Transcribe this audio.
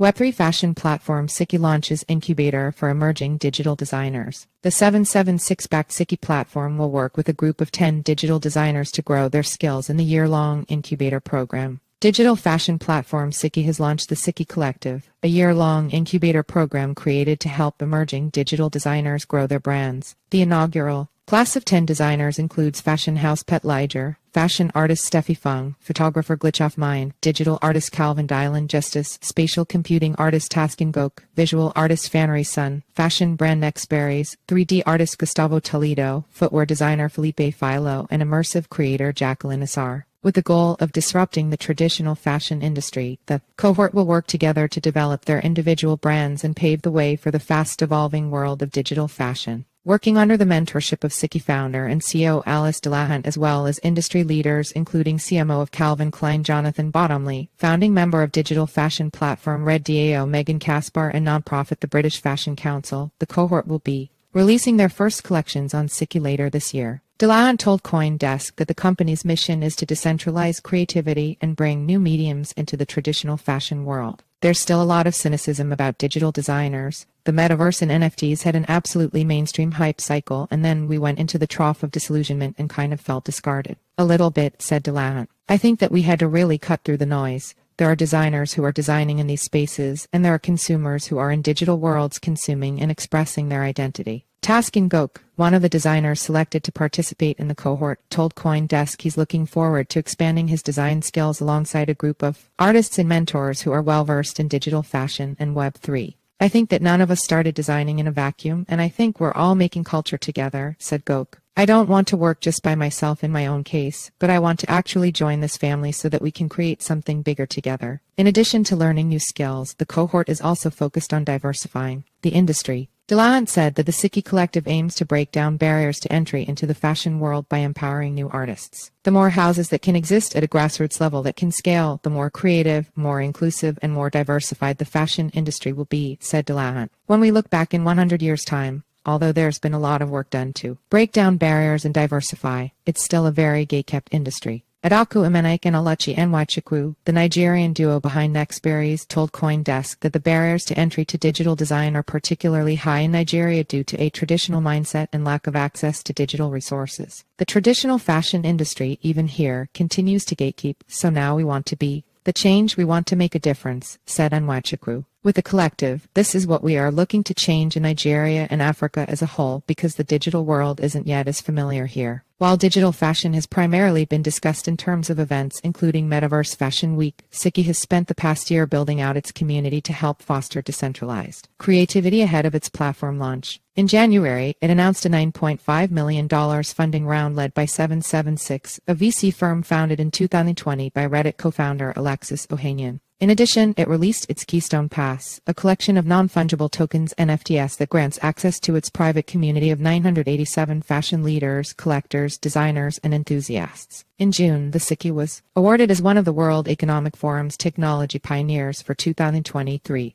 Web3 fashion platform SYKY launches incubator for emerging digital designers. The 776-backed SYKY platform will work with a group of 10 digital designers to grow their skills in the year-long incubator program. Digital fashion platform SYKY has launched the SYKY Collective, a year-long incubator program created to help emerging digital designers grow their brands. The inaugural class of 10 designers includes fashion house Pet Liger, fashion artist Stephy Fung, photographer Glitch Mind, digital artist Calvyn Dylin Justus, spatial computing artist Taskin Goec, visual artist Fanrui Sun, fashion brand Nextberries, 3D artist Gustavo Toledo, footwear designer Felipe Fiallo, and immersive creator Jacquelyn Assar. With the goal of disrupting the traditional fashion industry, the cohort will work together to develop their individual brands and pave the way for the fast evolving world of digital fashion. Working under the mentorship of SYKY founder and CEO Alice Delahunt as well as industry leaders including CMO of Calvin Klein Jonathan Bottomley, founding member of digital fashion platform Red DAO Megan Kaspar and nonprofit the British Fashion Council, the cohort will be releasing their first collections on SYKY later this year. Delahunt told CoinDesk that the company's mission is to decentralize creativity and bring new mediums into the traditional fashion world. There's still a lot of cynicism about digital designers. The metaverse and NFTs had an absolutely mainstream hype cycle, and then we went into the trough of disillusionment and kind of felt discarded. A little bit, said Delahunt. I think that we had to really cut through the noise. There are designers who are designing in these spaces, and there are consumers who are in digital worlds consuming and expressing their identity. Taskin Goec, one of the designers selected to participate in the cohort, told CoinDesk he's looking forward to expanding his design skills alongside a group of artists and mentors who are well versed in digital fashion and Web3. I think that none of us started designing in a vacuum, and I think we're all making culture together, said Goec. I don't want to work just by myself in my own case, but I want to actually join this family so that we can create something bigger together. In addition to learning new skills, the cohort is also focused on diversifying the industry. Delahunt said that the SYKY Collective aims to break down barriers to entry into the fashion world by empowering new artists. The more houses that can exist at a grassroots level that can scale, the more creative, more inclusive, and more diversified the fashion industry will be, said Delahunt. When we look back in 100 years' time, although there's been a lot of work done to break down barriers and diversify, it's still a very gay-kept industry. Adaku Imenaik and Alachi Nwachukwu, the Nigerian duo behind Nextberries, told CoinDesk that the barriers to entry to digital design are particularly high in Nigeria due to a traditional mindset and lack of access to digital resources. The traditional fashion industry, even here, continues to gatekeep, so now we want to be the change we want to make a difference, said Nwachukwu. With the collective, this is what we are looking to change in Nigeria and Africa as a whole because the digital world isn't yet as familiar here. While digital fashion has primarily been discussed in terms of events including Metaverse Fashion Week, SYKY has spent the past year building out its community to help foster decentralized creativity ahead of its platform launch. In January, it announced a $9.5 million funding round led by 776, a VC firm founded in 2020 by Reddit co-founder Alexis Ohanian. In addition, it released its Keystone Pass, a collection of non-fungible tokens NFTs that grants access to its private community of 987 fashion leaders, collectors, designers, and enthusiasts. In June, the SYKY was awarded as one of the World Economic Forum's technology pioneers for 2023.